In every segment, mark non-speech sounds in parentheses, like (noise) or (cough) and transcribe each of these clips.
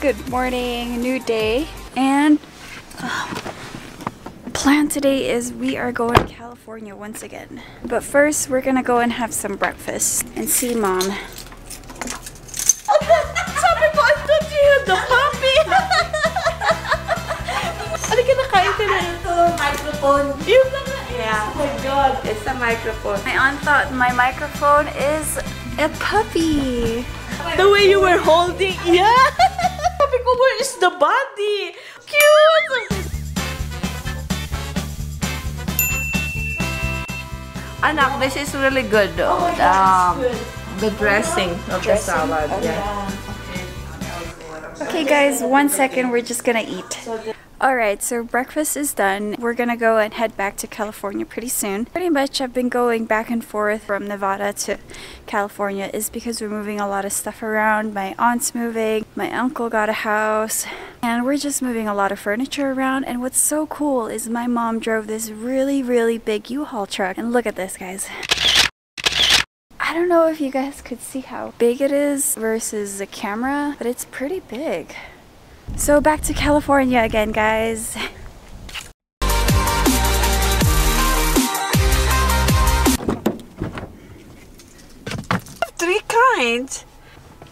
good morning, new day. And uh, plan today is we are going to California once again. But first, we're gonna go and have some breakfast and see mom. The puppy. microphone. Yeah. Oh my God. It's a microphone. My aunt thought my microphone is a puppy. The way you were holding, yeah. Ko, where is the body? Cute. Anak, this is really good. Oh my God, um, good. the dressing of the salad. Yeah. Okay guys, one second, we're just gonna eat. Alright, so breakfast is done. We're gonna go and head back to California pretty soon. Pretty much I've been going back and forth from Nevada to California is because we're moving a lot of stuff around. My aunt's moving, my uncle got a house, and we're just moving a lot of furniture around. And what's so cool is my mom drove this really, really big U-Haul truck. And look at this, guys. I don't know if you guys could see how big it is versus the camera, but it's pretty big. So back to California again, guys. Three kinds.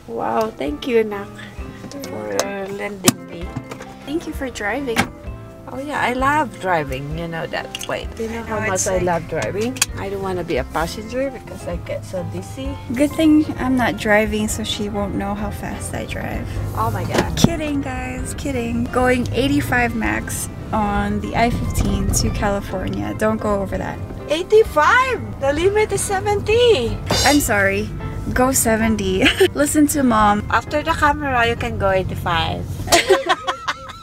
Wow, thank you, Nak, for lending me. Thank you for driving. Oh yeah, I love driving. You know that. Wait, you know how much I love driving? I don't want to be a passenger because I get so dizzy. Good thing I'm not driving so she won't know how fast I drive. Oh my god. Kidding, guys, kidding. Going 85 max on the I-15 to California. Don't go over that. 85. The limit is 70. I'm sorry. Go 70. (laughs) Listen to mom. After the camera, you can go 85. (laughs)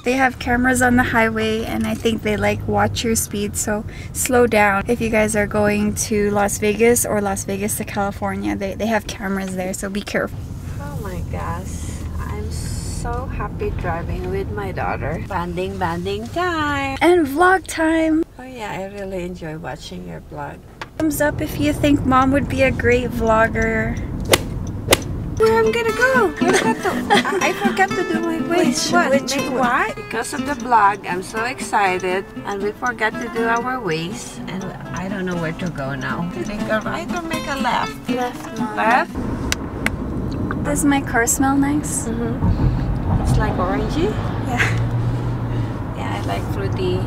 They have cameras on the highway and I think they like watch your speed so slow down. If you guys are going to Las Vegas or Las Vegas to California, they, they have cameras there so be careful. Oh my gosh. I'm so happy driving with my daughter. Banding, banding time. And vlog time! Oh yeah, I really enjoy watching your vlog. Thumbs up if you think mom would be a great vlogger. Where I'm gonna go? I forgot to, I, forgot to do my Which- what? which Make what? Because of the vlog, I'm so excited. And we forgot to do our ways. And I don't know where to go now. Make a right or make a left? Left, mom. Left? Does my car smell nice? Mm-hmm. It's like orangey. Yeah. Yeah, I like fruity.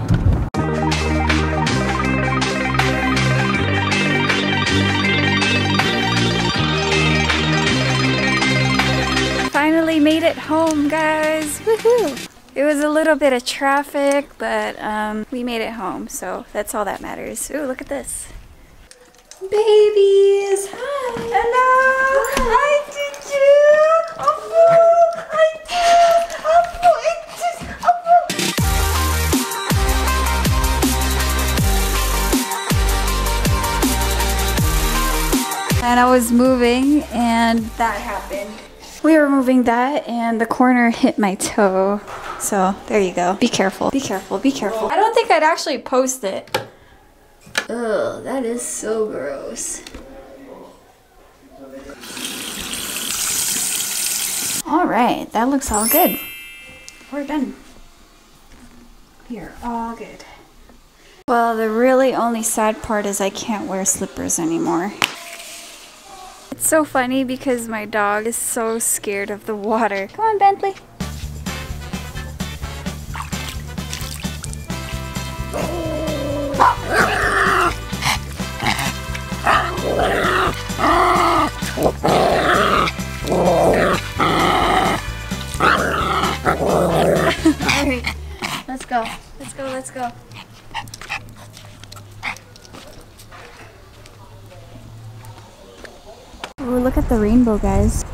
Home, guys. Woohoo! It was a little bit of traffic, but um, we made it home, so that's all that matters. Ooh, look at this. Babies! Hi! Hello! Hi, Juju! Apo! Hi! Apo! It's just! And I was moving, and that happened. We were moving that, and the corner hit my toe. So there you go. Be careful. Be careful. Be careful. I don't think I'd actually post it. Ugh, that is so gross. All right, that looks all good. We're done. Are all good. Well, the really only sad part is I can't wear slippers anymore. It's so funny because my dog is so scared of the water. Come on, Bentley. (laughs) Alright, let's go. Let's go, let's go. Ooh, look at the rainbow, guys.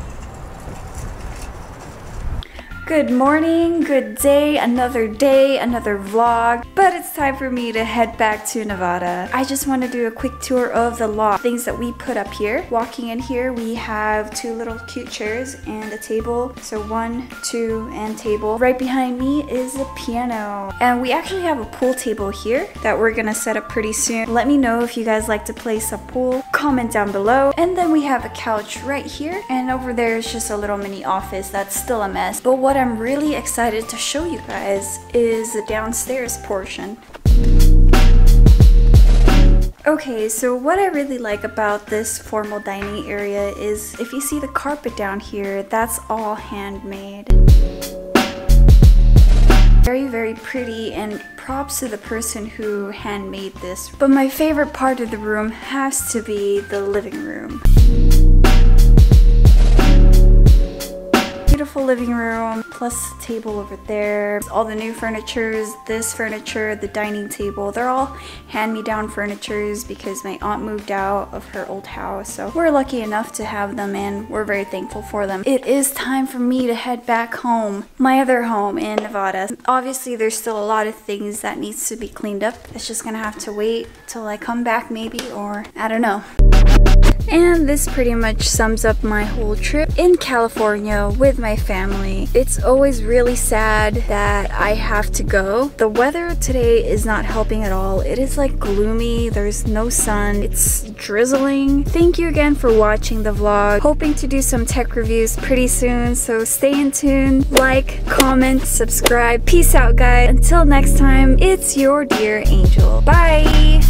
Good morning, good day, another day, another vlog. But it's time for me to head back to Nevada. I just want to do a quick tour of the lot. Things that we put up here. Walking in here, we have two little cute chairs and a table. So one, two, and table. Right behind me is a piano. And we actually have a pool table here that we're gonna set up pretty soon. Let me know if you guys like to play some pool. Comment down below. And then we have a couch right here. And over there is just a little mini office that's still a mess. But what I'm really excited to show you guys is the downstairs portion. Okay, so what I really like about this formal dining area is if you see the carpet down here, that's all handmade. Very, very pretty and props to the person who handmade this. But my favorite part of the room has to be the living room. Living room plus table over there. All the new furnitures, this furniture, the dining table, they're all hand-me-down furnitures because my aunt moved out of her old house. So we're lucky enough to have them and we're very thankful for them. It is time for me to head back home, my other home in Nevada. Obviously there's still a lot of things that needs to be cleaned up. It's just gonna have to wait till I come back maybe or I don't know. And this pretty much sums up my whole trip in California with my family. It's always really sad that I have to go. The weather today is not helping at all. It is like gloomy, there's no sun, it's drizzling. Thank you again for watching the vlog. Hoping to do some tech reviews pretty soon, so stay in tune, like, comment, subscribe. Peace out guys. Until next time, it's your dear angel. Bye!